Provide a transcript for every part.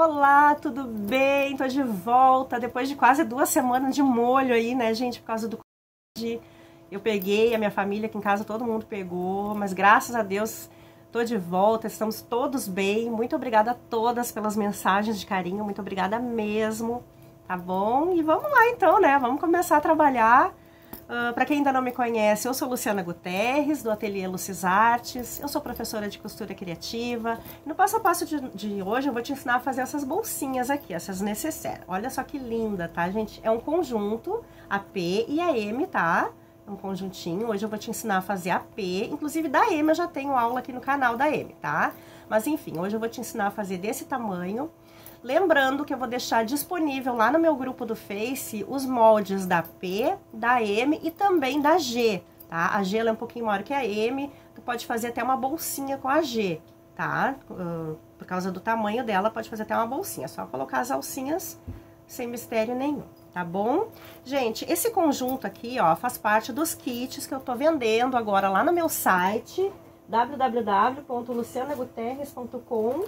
Olá, tudo bem? Tô de volta depois de quase duas semanas de molho aí, né, gente, por causa do Covid. Eu peguei, a minha família aqui em casa, todo mundo pegou, mas graças a Deus tô de volta, estamos todos bem. Muito obrigada a todas pelas mensagens de carinho, muito obrigada mesmo, tá bom? E vamos lá então, né? Vamos começar a trabalhar Uh, ah, Para quem ainda não me conhece, eu sou Luciana Guterres, do Ateliê Lucis Artes. Eu sou professora de costura criativa. No passo a passo de, de hoje, eu vou te ensinar a fazer essas bolsinhas aqui, essas necessárias. Olha só que linda, tá, gente? É um conjunto, a P e a M, tá? É um conjuntinho. Hoje eu vou te ensinar a fazer a P. Inclusive, da M eu já tenho aula aqui no canal da M, tá? Mas enfim, hoje eu vou te ensinar a fazer desse tamanho. Lembrando que eu vou deixar disponível lá no meu grupo do Face os moldes da P, da M e também da G, tá? A G é um pouquinho maior que a M, tu pode fazer até uma bolsinha com a G, tá? Uh, por causa do tamanho dela, pode fazer até uma bolsinha, só colocar as alcinhas sem mistério nenhum, tá bom? Gente, esse conjunto aqui, ó, faz parte dos kits que eu tô vendendo agora lá no meu site, www.lucianaguterres.com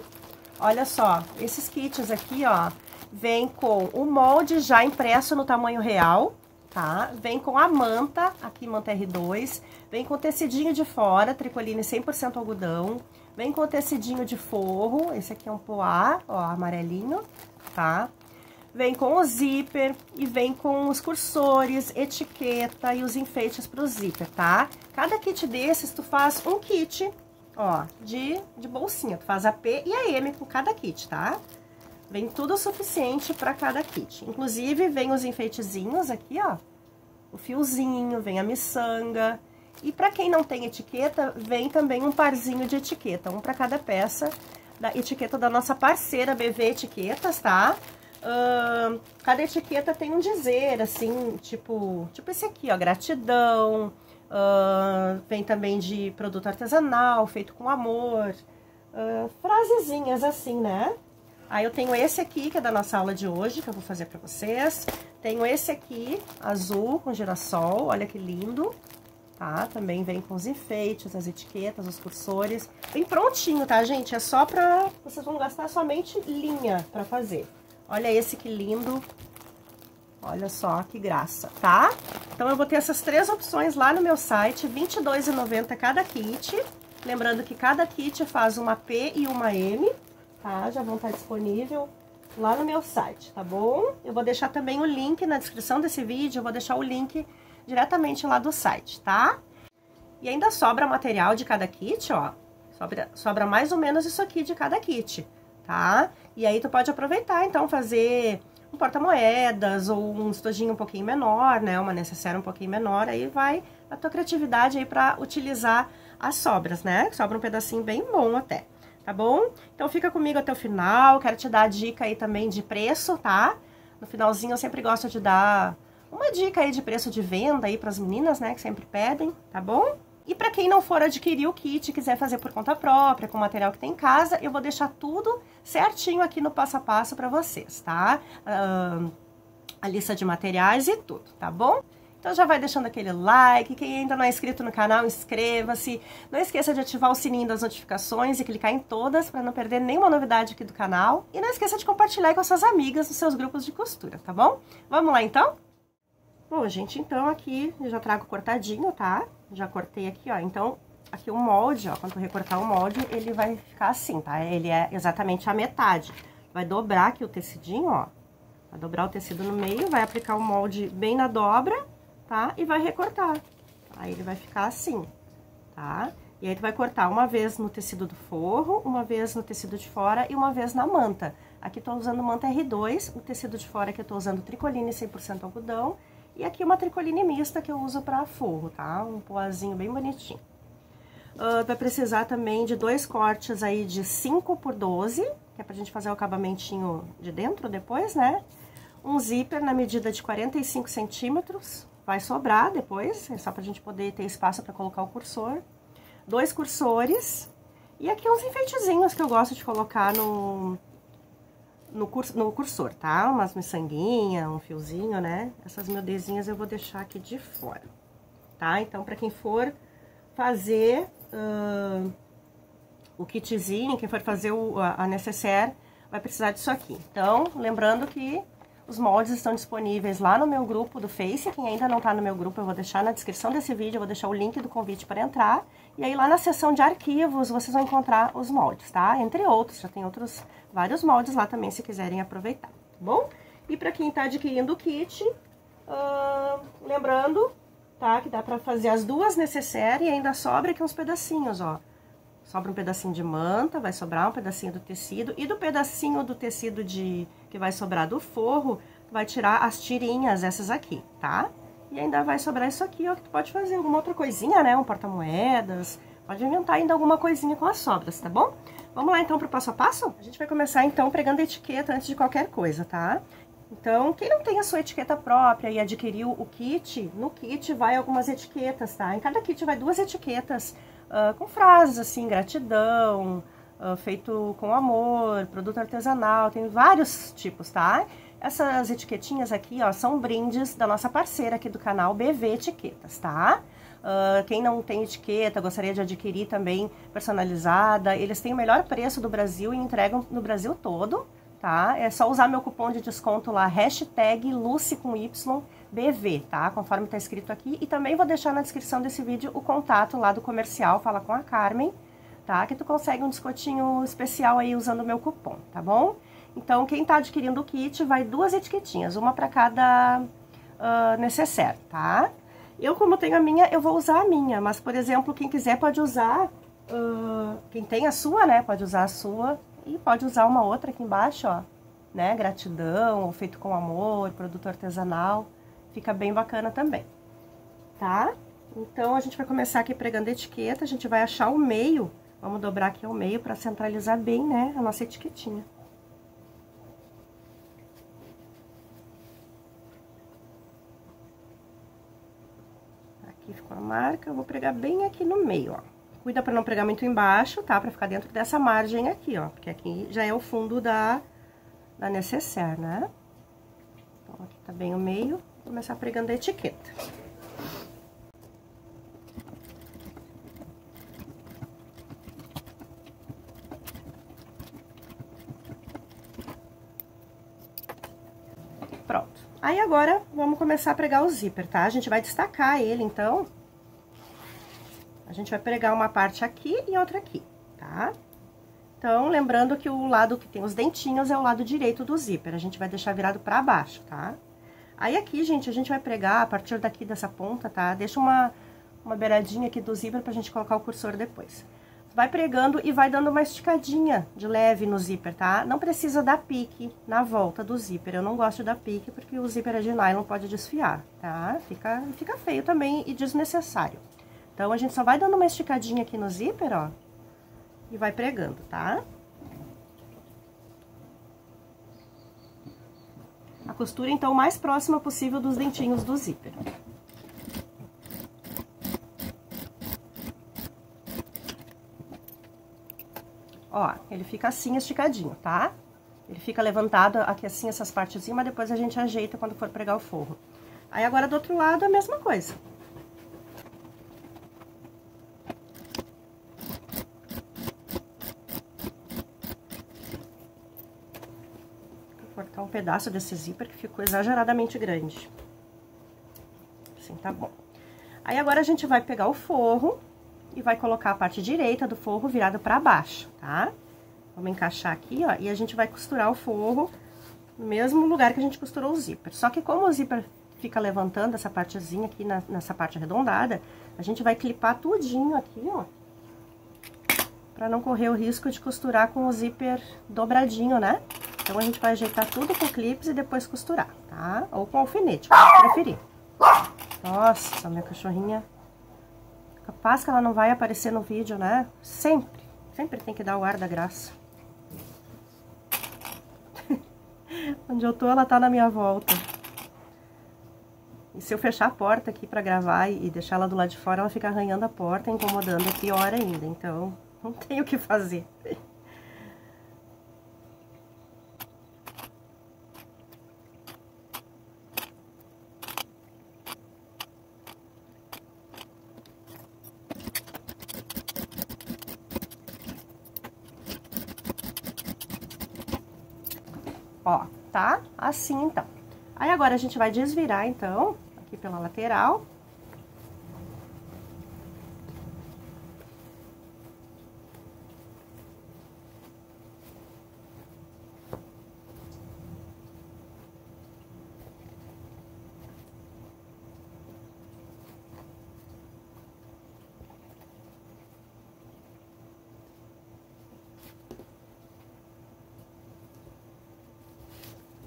Olha só, esses kits aqui, ó, vem com o molde já impresso no tamanho real, tá? Vem com a manta, aqui manta R2, vem com tecidinho de fora, tricoline 100% algodão, vem com tecidinho de forro, esse aqui é um poá, ó, amarelinho, tá? Vem com o zíper e vem com os cursores, etiqueta e os enfeites pro zíper, tá? Cada kit desses tu faz um kit ó, de, de bolsinha. Tu faz a P e a M com cada kit, tá? Vem tudo o suficiente para cada kit. Inclusive, vem os enfeitezinhos aqui, ó. O fiozinho, vem a miçanga. E para quem não tem etiqueta, vem também um parzinho de etiqueta, um para cada peça da etiqueta da nossa parceira BV Etiquetas, tá? Uh, cada etiqueta tem um dizer, assim, tipo, tipo esse aqui, ó, gratidão, Uh, vem também de produto artesanal, feito com amor. Uh, frasezinhas assim, né? Aí eu tenho esse aqui, que é da nossa aula de hoje, que eu vou fazer pra vocês. Tenho esse aqui, azul, com girassol, olha que lindo. Tá? Também vem com os enfeites, as etiquetas, os cursores. Bem prontinho, tá, gente? É só pra... Vocês vão gastar somente linha pra fazer. Olha esse que lindo. Olha só que graça, tá? Então, eu vou ter essas três opções lá no meu site, R$ 22,90 cada kit. Lembrando que cada kit faz uma P e uma M, tá? Já vão estar disponível lá no meu site, tá bom? Eu vou deixar também o link na descrição desse vídeo, eu vou deixar o link diretamente lá do site, tá? E ainda sobra material de cada kit, ó. Sobra, sobra mais ou menos isso aqui de cada kit, tá? E aí tu pode aproveitar, então, fazer um porta-moedas ou um estojinho um pouquinho menor, né? Uma necessaire um pouquinho menor, aí vai a tua criatividade aí pra utilizar as sobras, né? Sobra um pedacinho bem bom até, tá bom? Então fica comigo até o final, quero te dar a dica aí também de preço, tá? No finalzinho eu sempre gosto de dar uma dica aí de preço de venda aí pras meninas, né? Que sempre pedem, tá bom? E para quem não for adquirir o kit e quiser fazer por conta própria, com o material que tem em casa, eu vou deixar tudo certinho aqui no passo a passo para vocês, tá? Uh, a lista de materiais e tudo, tá bom? Então já vai deixando aquele like, quem ainda não é inscrito no canal, inscreva-se. Não esqueça de ativar o sininho das notificações e clicar em todas para não perder nenhuma novidade aqui do canal. E não esqueça de compartilhar com suas amigas nos seus grupos de costura, tá bom? Vamos lá então? Bom, gente, então aqui eu já trago cortadinho, tá? Já cortei aqui, ó. Então, aqui o molde, ó, quando recortar o molde, ele vai ficar assim, tá? Ele é exatamente a metade. Vai dobrar aqui o tecidinho, ó. Vai dobrar o tecido no meio, vai aplicar o molde bem na dobra, tá? E vai recortar. Aí ele vai ficar assim, tá? E aí tu vai cortar uma vez no tecido do forro, uma vez no tecido de fora e uma vez na manta. Aqui tô usando manta R2, o tecido de fora que eu tô usando tricoline 100% algodão e aqui uma tricoline mista que eu uso pra forro, tá? Um poazinho bem bonitinho. Uh, vai precisar também de dois cortes aí de 5 por 12, que é pra gente fazer o acabamentinho de dentro depois, né? Um zíper na medida de 45 centímetros, vai sobrar depois, é só pra gente poder ter espaço pra colocar o cursor. Dois cursores, e aqui uns enfeitezinhos que eu gosto de colocar no, no, curs, no cursor, tá? Umas miçanguinhas, um fiozinho, né? Essas miudezinhas eu vou deixar aqui de fora, tá? Então, pra quem for fazer uh, o kitzinho, quem for fazer o, a necessaire, vai precisar disso aqui. Então, lembrando que os moldes estão disponíveis lá no meu grupo do Face. Quem ainda não tá no meu grupo, eu vou deixar na descrição desse vídeo, eu vou deixar o link do convite para entrar. E aí lá na seção de arquivos, vocês vão encontrar os moldes, tá? Entre outros, já tem outros, vários moldes lá também, se quiserem aproveitar, tá bom? E para quem tá adquirindo o kit, uh, lembrando, tá? Que dá pra fazer as duas necessárias e ainda sobra aqui uns pedacinhos, ó. Sobra um pedacinho de manta, vai sobrar um pedacinho do tecido. E do pedacinho do tecido de que vai sobrar do forro, vai tirar as tirinhas, essas aqui, tá? E ainda vai sobrar isso aqui, ó, que tu pode fazer alguma outra coisinha, né? Um porta-moedas, pode inventar ainda alguma coisinha com as sobras, tá bom? Vamos lá, então, pro passo a passo? A gente vai começar, então, pregando a etiqueta antes de qualquer coisa, tá? Então, quem não tem a sua etiqueta própria e adquiriu o kit, no kit vai algumas etiquetas, tá? Em cada kit vai duas etiquetas uh, com frases assim, gratidão, uh, feito com amor, produto artesanal, tem vários tipos, tá? Essas etiquetinhas aqui, ó, são brindes da nossa parceira aqui do canal BV Etiquetas, tá? Uh, quem não tem etiqueta, gostaria de adquirir também personalizada, eles têm o melhor preço do Brasil e entregam no Brasil todo, tá? É só usar meu cupom de desconto lá, hashtag Lucy com Y, BV, tá? Conforme tá escrito aqui. E também vou deixar na descrição desse vídeo o contato lá do comercial, fala com a Carmen, tá? Que tu consegue um descontinho especial aí usando o meu cupom, tá bom? Então, quem tá adquirindo o kit, vai duas etiquetinhas, uma para cada uh, necessaire, tá? Eu, como tenho a minha, eu vou usar a minha, mas, por exemplo, quem quiser pode usar, uh, quem tem a sua, né, pode usar a sua e pode usar uma outra aqui embaixo, ó, né, gratidão, feito com amor, produto artesanal, Fica bem bacana também, tá? Então, a gente vai começar aqui pregando etiqueta, a gente vai achar o meio, vamos dobrar aqui o meio para centralizar bem, né, a nossa etiquetinha. Aqui ficou a marca, eu vou pregar bem aqui no meio, ó. Cuida para não pregar muito embaixo, tá? Pra ficar dentro dessa margem aqui, ó, porque aqui já é o fundo da, da necessaire, né? Então, aqui tá bem o meio começar pregando a etiqueta. Pronto. Aí agora, vamos começar a pregar o zíper, tá? A gente vai destacar ele, então. A gente vai pregar uma parte aqui e outra aqui, tá? Então, lembrando que o lado que tem os dentinhos é o lado direito do zíper. A gente vai deixar virado pra baixo, tá? Aí aqui, gente, a gente vai pregar a partir daqui dessa ponta, tá? Deixa uma, uma beiradinha aqui do zíper pra gente colocar o cursor depois. Vai pregando e vai dando uma esticadinha de leve no zíper, tá? Não precisa dar pique na volta do zíper. Eu não gosto de dar pique porque o zíper é de nylon, pode desfiar, tá? Fica, fica feio também e desnecessário. Então, a gente só vai dando uma esticadinha aqui no zíper, ó. E vai pregando, tá? A costura, então, mais próxima possível dos dentinhos do zíper. Ó, ele fica assim esticadinho, tá? Ele fica levantado aqui assim, essas partezinhas, mas depois a gente ajeita quando for pregar o forro. Aí agora do outro lado a mesma coisa. cortar um pedaço desse zíper que ficou exageradamente grande. Assim, tá bom. Aí, agora, a gente vai pegar o forro e vai colocar a parte direita do forro virada pra baixo, tá? Vamos encaixar aqui, ó, e a gente vai costurar o forro no mesmo lugar que a gente costurou o zíper. Só que como o zíper fica levantando essa partezinha aqui, na, nessa parte arredondada, a gente vai clipar tudinho aqui, ó. Pra não correr o risco de costurar com o zíper dobradinho, né? Então, a gente vai ajeitar tudo com clips e depois costurar, tá? Ou com alfinete, como preferir. Nossa, minha cachorrinha... Capaz que ela não vai aparecer no vídeo, né? Sempre, sempre tem que dar o ar da graça. Onde eu tô, ela tá na minha volta. E se eu fechar a porta aqui pra gravar e deixar ela do lado de fora, ela fica arranhando a porta, incomodando, é pior ainda. Então, não tem o que fazer. Ó, tá? Assim, então. Aí, agora, a gente vai desvirar, então, aqui pela lateral.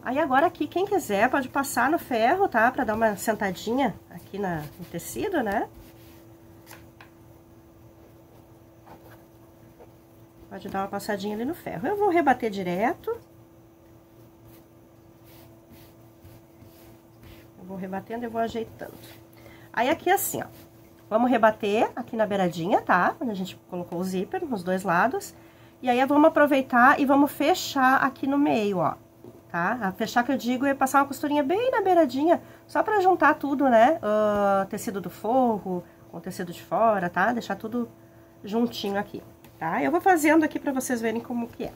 Aí agora aqui, quem quiser pode passar no ferro, tá? Pra dar uma sentadinha aqui na, no tecido, né? Pode dar uma passadinha ali no ferro. Eu vou rebater direto. Eu vou rebatendo e vou ajeitando. Aí aqui assim, ó. Vamos rebater aqui na beiradinha, tá? Onde a gente colocou o zíper nos dois lados. E aí vamos aproveitar e vamos fechar aqui no meio, ó tá? A fechar que eu digo é passar uma costurinha bem na beiradinha, só pra juntar tudo, né? Uh, tecido do forro com tecido de fora, tá? Deixar tudo juntinho aqui, tá? Eu vou fazendo aqui pra vocês verem como que é.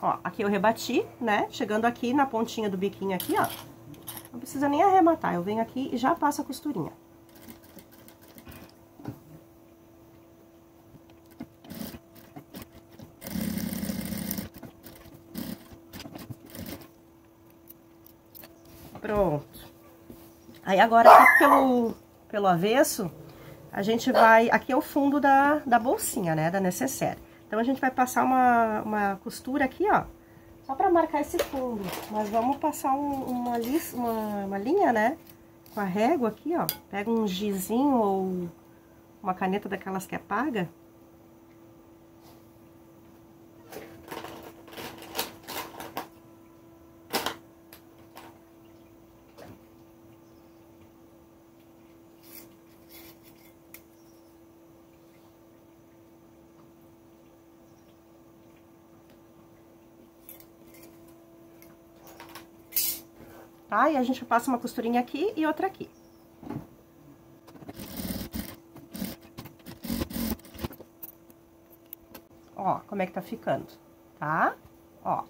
Ó, aqui eu rebati, né? Chegando aqui na pontinha do biquinho aqui, ó. Não precisa nem arrematar, eu venho aqui e já passo a costurinha. Pronto. Aí agora aqui pelo, pelo avesso, a gente vai... Aqui é o fundo da, da bolsinha, né, da necessaire. Então, a gente vai passar uma, uma costura aqui, ó, só pra marcar esse fundo. Mas vamos passar um, uma, uma, uma linha, né, com a régua aqui, ó. Pega um gizinho ou uma caneta daquelas que. É tá? E a gente passa uma costurinha aqui e outra aqui. Ó, como é que tá ficando, tá? Ó.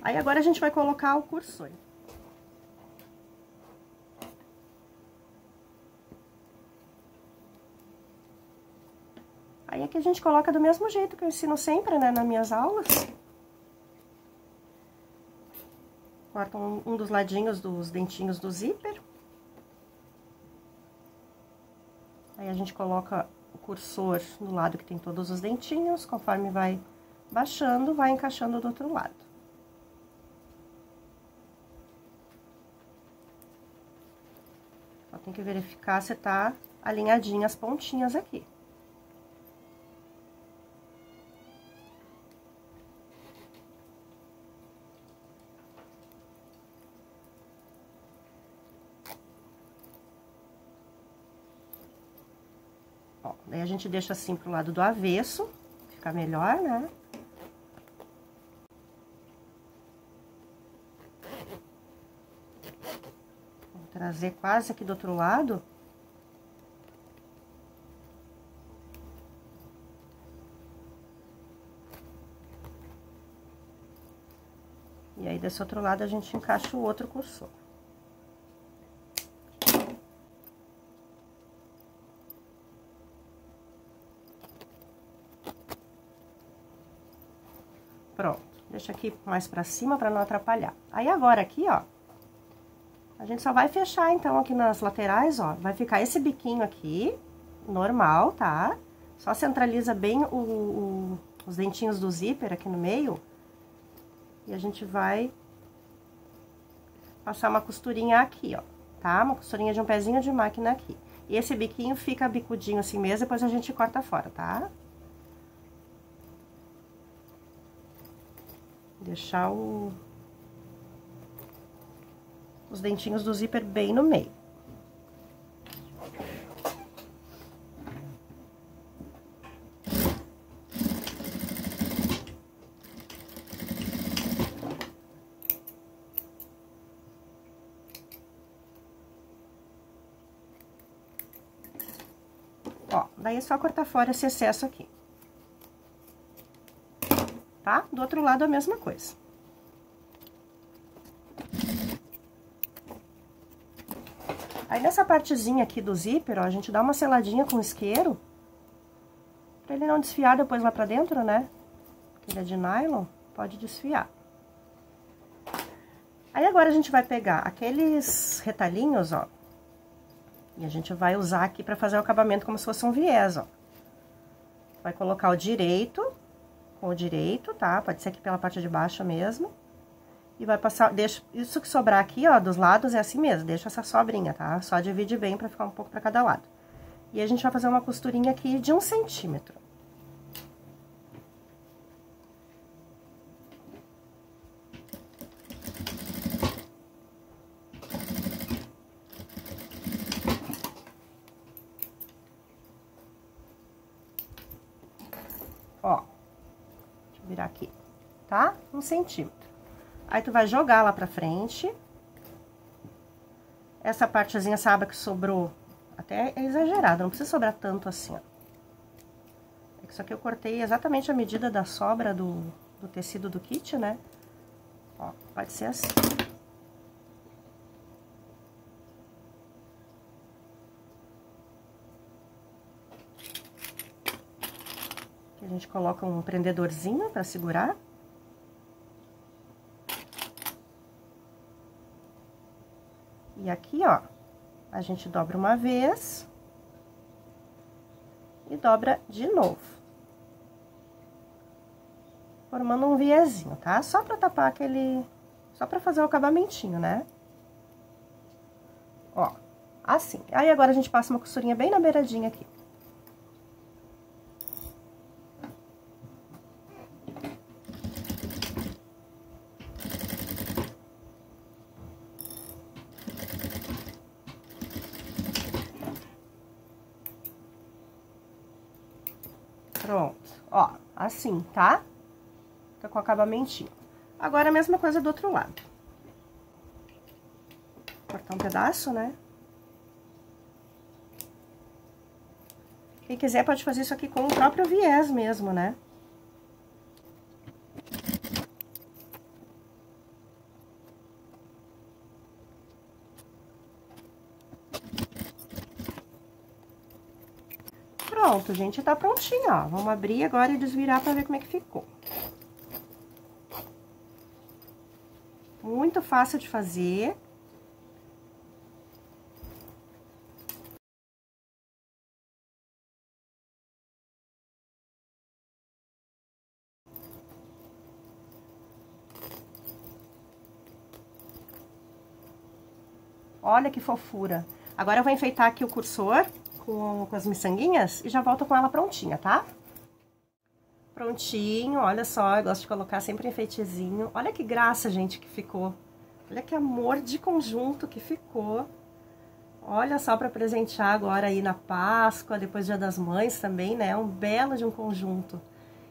Aí, agora a gente vai colocar o cursor. Aí, aqui a gente coloca do mesmo jeito que eu ensino sempre, né, nas minhas aulas. Corta um, um dos ladinhos dos dentinhos do zíper. Aí, a gente coloca o cursor no lado que tem todos os dentinhos, conforme vai baixando, vai encaixando do outro lado. Só tem que verificar se tá alinhadinha as pontinhas aqui. Daí a gente deixa assim pro lado do avesso, fica melhor, né? Vou trazer quase aqui do outro lado. E aí, desse outro lado, a gente encaixa o outro cursor. Pronto, deixa aqui mais pra cima pra não atrapalhar. Aí, agora aqui, ó, a gente só vai fechar, então, aqui nas laterais, ó, vai ficar esse biquinho aqui, normal, tá? Só centraliza bem o, o, os dentinhos do zíper aqui no meio. E a gente vai passar uma costurinha aqui, ó, tá? Uma costurinha de um pezinho de máquina aqui. E esse biquinho fica bicudinho assim mesmo, depois a gente corta fora, tá? Tá? Deixar o... os dentinhos do zíper bem no meio. Ó, daí é só cortar fora esse excesso aqui. Tá? Do outro lado a mesma coisa. Aí, nessa partezinha aqui do zíper, ó, a gente dá uma seladinha com isqueiro, pra ele não desfiar depois lá pra dentro, né? Ele é de nylon, pode desfiar. Aí, agora a gente vai pegar aqueles retalhinhos, ó, e a gente vai usar aqui pra fazer o acabamento como se fosse um viés, ó. Vai colocar o direito com o direito, tá? Pode ser aqui pela parte de baixo mesmo. E vai passar, deixa, isso que sobrar aqui, ó, dos lados é assim mesmo, deixa essa sobrinha, tá? Só divide bem pra ficar um pouco pra cada lado. E a gente vai fazer uma costurinha aqui de um centímetro. Ó, deixa eu virar aqui, tá? Um centímetro. Aí, tu vai jogar lá pra frente. Essa partezinha, sabe, que sobrou, até é exagerado, não precisa sobrar tanto assim, ó. É isso aqui eu cortei exatamente a medida da sobra do, do tecido do kit, né? Ó, pode ser assim. A gente coloca um prendedorzinho pra segurar. E aqui, ó, a gente dobra uma vez e dobra de novo. Formando um viezinho, tá? Só pra tapar aquele... Só pra fazer o acabamentinho, né? Ó, assim. Aí, agora a gente passa uma costurinha bem na beiradinha aqui. Pronto, ó, assim, tá? Tá com acabamentinho. Agora, a mesma coisa do outro lado. Cortar um pedaço, né? Quem quiser pode fazer isso aqui com o próprio viés mesmo, né? Pronto, gente, tá prontinho, ó. Vamos abrir agora e desvirar pra ver como é que ficou. Muito fácil de fazer. Olha que fofura. Agora eu vou enfeitar aqui o cursor com, com as miçanguinhas e já volto com ela prontinha, tá? Prontinho, olha só, eu gosto de colocar sempre enfeitezinho. Olha que graça, gente, que ficou. Olha que amor de conjunto que ficou. Olha só para presentear agora aí na Páscoa, depois Dia das Mães também, né? Um belo de um conjunto.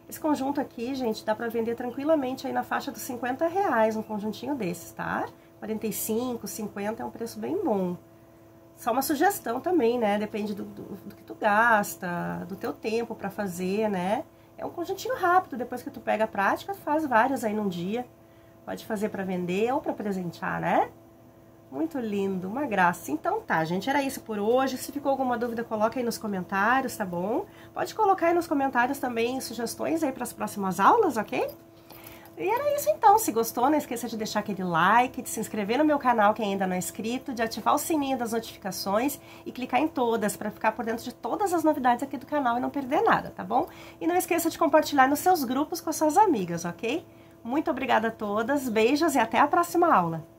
Esse conjunto aqui, gente, dá para vender tranquilamente aí na faixa dos 50 reais, um conjuntinho desses, tá? 45, 50 é um preço bem bom. Só uma sugestão também, né? Depende do, do, do que tu gasta, do teu tempo para fazer, né? É um conjuntinho rápido, depois que tu pega a prática, faz vários aí num dia. Pode fazer para vender ou para presentear, né? Muito lindo, uma graça. Então tá, gente, era isso por hoje. Se ficou alguma dúvida, coloca aí nos comentários, tá bom? Pode colocar aí nos comentários também sugestões aí para as próximas aulas, ok? E era isso então, se gostou, não esqueça de deixar aquele like, de se inscrever no meu canal quem ainda não é inscrito, de ativar o sininho das notificações e clicar em todas para ficar por dentro de todas as novidades aqui do canal e não perder nada, tá bom? E não esqueça de compartilhar nos seus grupos com as suas amigas, ok? Muito obrigada a todas, beijos e até a próxima aula!